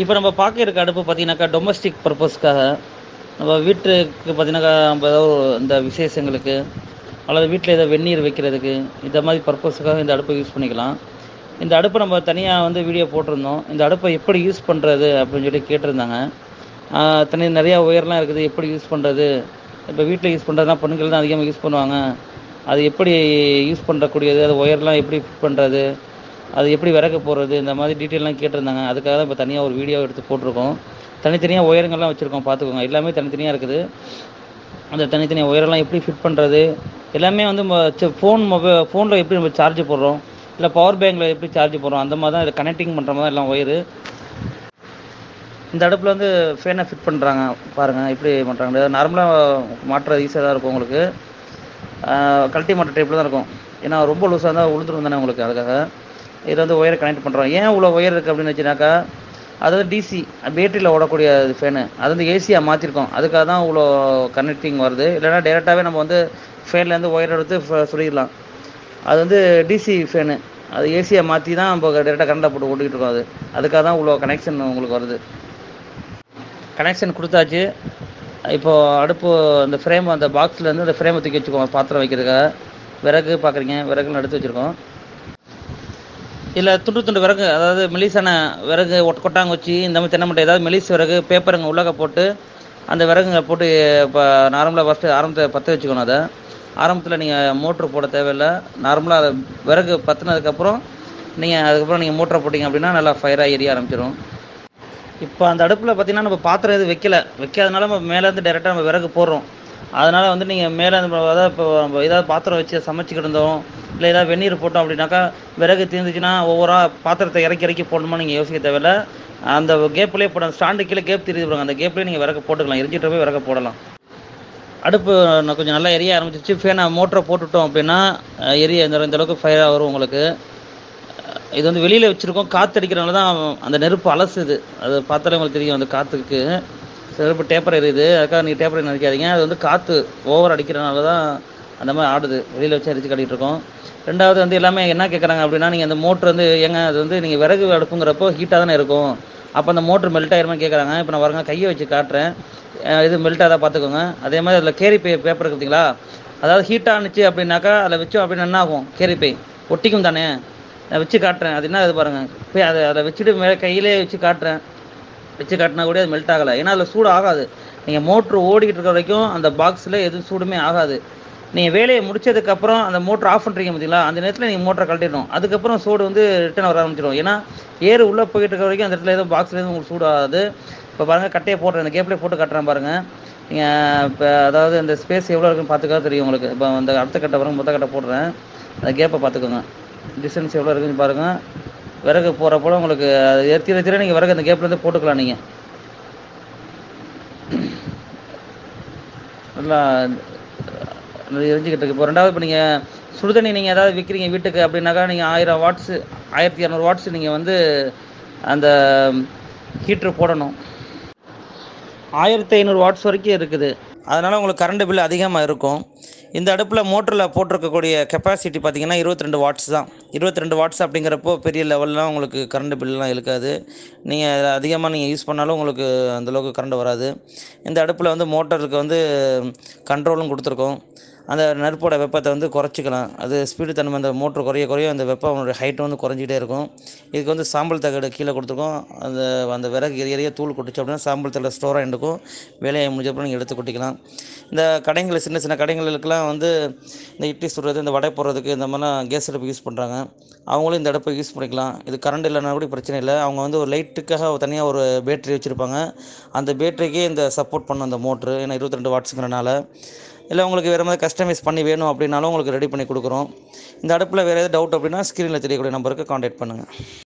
இப்போ நம்ம பார்க்க இருக்க அடுப்பு பார்த்தீங்கன்னாக்கா டொமஸ்டிக் பர்பஸ்க்காக நம்ம வீட்டுக்கு பார்த்தீங்கன்னாக்கா நம்ம ஏதோ இந்த விசேஷங்களுக்கு அல்லது வீட்டில் ஏதோ வெந்நீர் வைக்கிறதுக்கு இந்த மாதிரி பர்பஸுக்காக இந்த அடுப்பை யூஸ் பண்ணிக்கலாம். இந்த அடுப்பை நம்ம தனியாக வந்து வீடியோ போட்டிருந்தோம். இந்த அடுப்பை எப்படி யூஸ் பண்ணுறது அப்படின்னு சொல்லி கேட்டிருந்தாங்க. தனி நிறையா ஒயர்லாம் இருக்குது. எப்படி யூஸ் பண்ணுறது இப்போ வீட்டில் யூஸ் பண்ணுறதுனா பெண்கள் தான் அதிகமாக யூஸ் பண்ணுவாங்க. அது எப்படி யூஸ் பண்ணுறக்கூடியது அது ஒயர்லாம் எப்படி ஃபிட் பண்ணுறது அது எப்படி விறகு போடுறது இந்த மாதிரி டீட்டெயிலாம் கேட்டிருந்தாங்க. அதுக்காக தான் இப்போ தனியாக ஒரு வீடியோ எடுத்து போட்டிருக்கோம். தனித்தனியாக ஒயருங்கள்லாம் வச்சுருக்கோம் பார்த்துக்கோங்க. எல்லாமே தனித்தனியாக இருக்குது. அந்த தனித்தனியாக ஒயரெல்லாம் எப்படி ஃபிட் பண்ணுறது எல்லாமே வந்து ஃபோன் மொபைல் ஃபோனில் எப்படி நம்ம சார்ஜ் போடுறோம்? இல்லை பவர் பேங்கில் எப்படி சார்ஜ் போடுறோம்? அந்த மாதிரி தான் இதை கனெக்டிங் பண்ணுற மாதிரி எல்லாம் ஒயரு இந்த அடுப்பில் வந்து ஃபேனை ஃபிட் பண்ணுறாங்க பாருங்கள் எப்படி பண்ணுறாங்க நார்மலாக மாட்டுறது ஈஸியாக தான் இருக்கும் உங்களுக்கு. கழட்டி மாட்டுற டைப்பில் தான் இருக்கும். ஏன்னா ரொம்ப லூஸாக இருந்தால் உளுந்துரும் தானே உங்களுக்கு அதுக்காக. இதில் வந்து ஒயரை கனெக்ட் பண்ணுறோம் ஏன் இவ்வளோ ஒயர் இருக்குது அப்படின்னு வச்சுனாக்கா அது வந்து டிசி பேட்டரியில் ஓடக்கூடிய ஃபேனு அது வந்து ஏசியாக மாற்றிருக்கோம் அதுக்காக தான் இவ்வளோ கனெக்டிங் வருது. இல்லைன்னா டேரெக்டாகவே நம்ம வந்து ஃபேன்லேருந்து ஒயர் எடுத்து ஃப- சொல்லிடலாம். அது வந்து டிசி ஃபேனு அது ஏசியாக மாற்றி தான் நம்ம டேரெக்டாக கரண்டை போட்டு ஓட்டிகிட்டு இருக்கோம் அது. அதுக்காக தான் இவ்வளோ கனெக்ஷன் உங்களுக்கு வருது. கனெக்ஷன் கொடுத்தாச்சு. இப்போ அடுப்பு அந்த ஃப்ரேம் அந்த பாக்ஸில் இருந்து அந்த ஃப்ரேமை தூக்கி வச்சுக்கோங்க. பாத்திரம் வைக்கிறதுக்காக. விறகு பார்க்குறீங்க விறகுன்னு எடுத்து வச்சுருக்கோம். இதில் துண்டு துண்டு விறகு அதாவது மெலிசான விறகு ஒட் கொட்டாங்குச்சி இந்த மாதிரி தென்னை மட்டை ஏதாவது மெலிசு விறகு பேப்பருங்க உள்ளக போட்டு அந்த விறகுங்க போட்டு இப்போ நார்மலாக ஃபஸ்ட்டு ஆரம்பத்தை பற்ற வச்சுக்கணும் அதை. ஆரம்பத்தில் நீங்கள் மோட்ரு போட தேவையில்லை. நார்மலாக அதை விறகு பற்றினதுக்கப்புறம் நீங்கள் அதுக்கப்புறம் நீங்கள் மோட்டரை போட்டிங்க அப்படின்னா நல்லா ஃபயராக எரிய ஆரம்பிச்சிடும் இப்போ அந்த அடுப்பில் பார்த்தீங்கன்னா நம்ம பாத்திரம் எதுவும் வைக்கல. வைக்காதனால நம்ம மேலேருந்து டேரெக்டாக நம்ம விறகு போடுறோம். அதனால் வந்து நீங்கள் மேலே அதாவது இப்போ நம்ம ஏதாவது பாத்திரம் வச்சு சமைச்சிக்கிட்டு இருந்தோம். இல்லை ஏதாவது வெந்நீர் போட்டோம் அப்படின்னாக்கா விறகு தீர்ந்துச்சுன்னா ஒவ்வொரு பாத்திரத்தை இறக்கி இறக்கி போடணுமா நீங்கள் யோசிக்க தேவையில்ல. அந்த கேப்லேயே போட ஸ்டாண்டு கீழே கேப் தெரியுது பாருங்க. அந்த கேப்லேயே நீங்கள் விறகு போட்டுக்கலாம். எரிஞ்சிட்டு போய் விறகு போடலாம். அடுப்பு நான் கொஞ்சம் நல்லா எரிய ஆரம்பிச்சிச்சு ஃபேனை மோட்டரை போட்டுட்டோம் அப்படின்னா எரிய இந்த இந்த அளவுக்கு ஃபயராக வரும் உங்களுக்கு. இது வந்து வெளியில் வச்சுருக்கோம். காற்று அடிக்கிறனால தான் அந்த நெருப்பு அலசுது. அது பார்த்தாலே உங்களுக்கு தெரியும் அந்த காற்றுக்கு நெருப்பு டேப்பர் எரியுது. அதுக்காக நீங்கள் டேப்பர் நினைக்காதீங்க. அது வந்து காற்று ஓவர் அடிக்கிறனால தான் அந்த மாதிரி ஆடுது. வெளியில் வச்சு அரிச்சு கட்டிகிட்டு இருக்கோம். ரெண்டாவது வந்து எல்லாமே என்ன கேட்குறாங்க அப்படின்னா நீங்கள் அந்த மோட்ரு வந்து ஏங்க அது வந்து நீங்கள் விறகு அடுப்புங்கிறப்போ ஹீட்டாக தானே இருக்கும். அப்போ அந்த மோட்ரு மெல்ட் ஆயிருமா கேட்குறாங்க இப்போ நான் வரங்க கையை வச்சு காட்டுறேன். இது மெல்ட் ஆகாத பார்த்துக்கோங்க. அதே மாதிரி அதில் கேரி பே பேப்பர் இருக்குதுங்களா அதாவது ஹீட் ஆனிச்சு அப்படின்னாக்கா அதில் வச்சோம் அப்படின்னு என்ன ஆகும்? கேரி பை ஒட்டிக்கும் தானே. நான் வச்சு காட்டுறேன். அது என்ன அது பாருங்கள் போய் அதை அதை வச்சுட்டு மேலே கையிலே வச்சு காட்டுறேன். வச்சு காட்டினா கூட அது மெல்ட் ஆகலை. ஏன்னா அதில் சூடு ஆகாது. நீங்கள் மோட்ரு ஓடிக்கிட்டு இருக்க வரைக்கும் அந்த பாக்ஸில் எதுவும் சூடுமே ஆகாது. நீங்கள் வேலையை முடிச்சதுக்கப்புறம் அந்த மோட்டர் ஆஃப் பண்ணுறீங்க பார்த்தீங்களா அந்த நேரத்தில் நீங்கள் மோட்டரை கழட்டிடணும். அதுக்கப்புறம் சூடு வந்து ரிட்டர்ன் வர ஆரம்பிச்சிடும். ஏன்னா ஏர் உள்ளே போயிட்டு இருக்க வரைக்கும் அந்த இடத்துல எதுவும் பாக்ஸில் எதுவும் உங்களுக்கு சூடு ஆகாது இப்போ பாருங்கள் கட்டையை போட்டுறேன் இந்த கேப்லேயே போட்டு கட்டுறேன் பாருங்கள் நீங்கள் இப்போ அதாவது இந்த ஸ்பேஸ் எவ்வளோ இருக்குன்னு பார்த்துக்கா தெரியும் உங்களுக்கு. இப்போ அந்த அடுத்த கட்டை பாருங்க மொத்த கட்டை போடுறேன். அந்த கேப்பை பார்த்துக்கோங்க. டிஸ்டன்ஸ் எவ்வளோ இருக்குன்னு பாருங்கள் விறகு போகிறப்போல உங்களுக்கு அது எத்திர எத்திர நீங்கள் விறகு அந்த கேப்லேருந்து போட்டுக்கலாம் நீங்கள் நல்லா எரிஞ்சிக்கிட்டு இருக்கு. இப்போ ரெண்டாவது இப்போ நீங்கள் சுடுதண்ணி நீங்கள் ஏதாவது விற்கிறீங்க வீட்டுக்கு அப்படின்னாக்கா நீங்கள் ஆயிரம் வாட்ஸு ஆயிரத்தி இரநூறு வாட்ஸ் நீங்கள் வந்து அந்த ஹீட்ரு போடணும். ஆயிரத்தி ஐநூறு வாட்ஸ் வரைக்கும் இருக்குது. அதனால் உங்களுக்கு கரண்ட் பில் அதிகமாக இருக்கும். இந்த அடுப்பில் மோட்டரில் போட்டிருக்கக்கூடிய கெப்பாசிட்டி பார்த்தீங்கன்னா 22 ரெண்டு வாட்ஸ் தான். 22 ரெண்டு வாட்ஸ் அப்படிங்கிறப்போ பெரிய லெவல்லாம் உங்களுக்கு கரண்ட் பில்லாம் இழுக்காது நீங்கள் அதிகமாக நீங்கள் யூஸ் பண்ணாலும் உங்களுக்கு அந்தளவுக்கு கரண்ட் வராது. இந்த அடுப்பில் வந்து மோட்டருக்கு வந்து கண்ட்ரோலும் கொடுத்துருக்கோம். அந்த நெருப்போட வெப்பத்தை வந்து குறைச்சிக்கலாம். அது ஸ்பீடு தன்மை அந்த மோட்ரு குறைய குறைய அந்த வெப்பம் ஹைட் வந்து குறைஞ்சிட்டே இருக்கும். இதுக்கு வந்து சாம்பல் தகடு கீழே கொடுத்துருக்கோம். அந்த அந்த விறகு எரிய எரிய தூள் கொட்டுச்சு அப்படின்னா சாம்பல் தகடு ஸ்டோர் ஆகிட்டுக்கும் வேலையை முடிஞ்சப்பறம் நீங்கள் எடுத்து கொட்டிக்கலாம். இந்த கடைங்களில் சின்ன சின்ன கடைங்களுக்கெல்லாம் வந்து இந்த இட்லி சுடுறது இந்த வடை போடுறதுக்கு இந்த மாதிரிலாம் கேஸ் அடுப்பு யூஸ் பண்ணுறாங்க அவங்களும் இந்த அடுப்பை யூஸ் பண்ணிக்கலாம். இது கரண்ட் இல்லைனா கூட பிரச்சனை இல்லை. அவங்க வந்து ஒரு லைட்டுக்காக தனியாக ஒரு பேட்டரி வச்சுருப்பாங்க. அந்த பேட்டரிக்கே இந்த சப்போர்ட் பண்ணும் அந்த மோட்ரு ஏன்னா 22 ரெண்டு வாட்ஸுங்கிறனால இல்லை உங்களுக்கு வேறு மாதிரி கஸ்டமைஸ் பண்ணி வேணும் அப்படின்னாலும் உங்களுக்கு ரெடி பண்ணி கொடுக்குறோம். இந்த அடுப்பில் வேறு எதாவது டவுட் அப்படின்னா ஸ்க்ரீனில் தெரியக்கூடிய நம்பருக்கு காண்டாக்ட் பண்ணுங்கள்